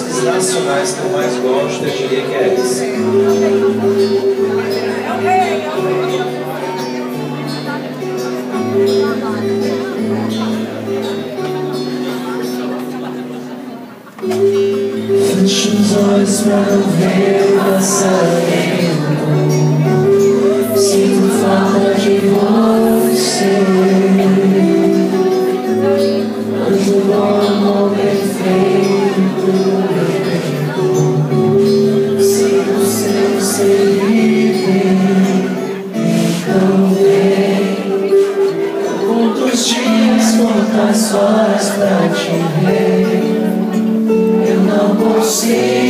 músicas nacionais que eu mais gosto, eu diria que é essa. Fecho os olhos não ver passarinho Sinto falta de você. Anjo bom, amor conto as horas pra te ver. Eu não consigo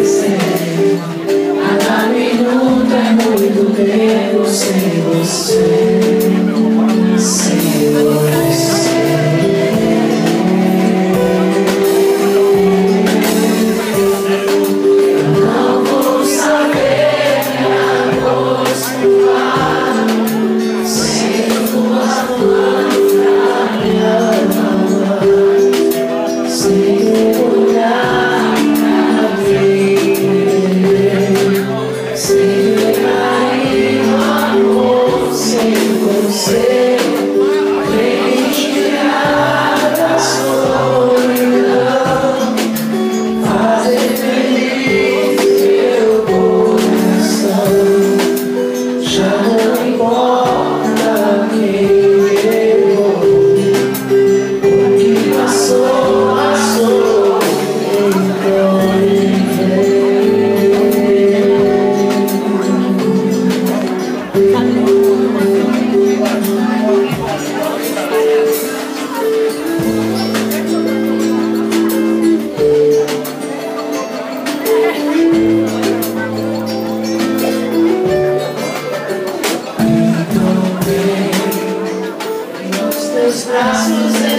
quero sem você.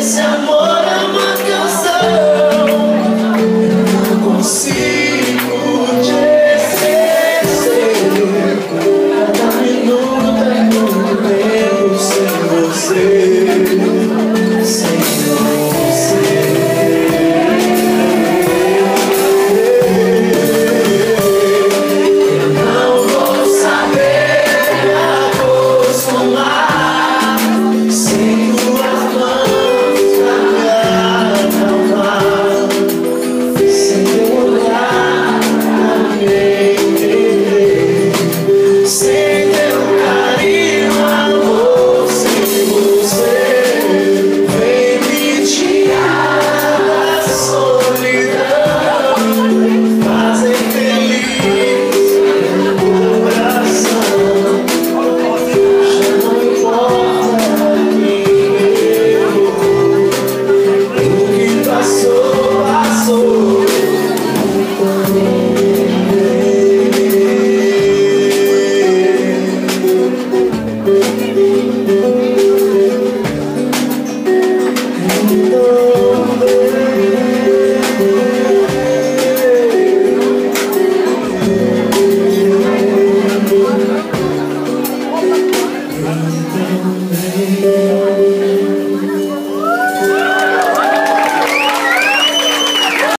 esse amor. Oh.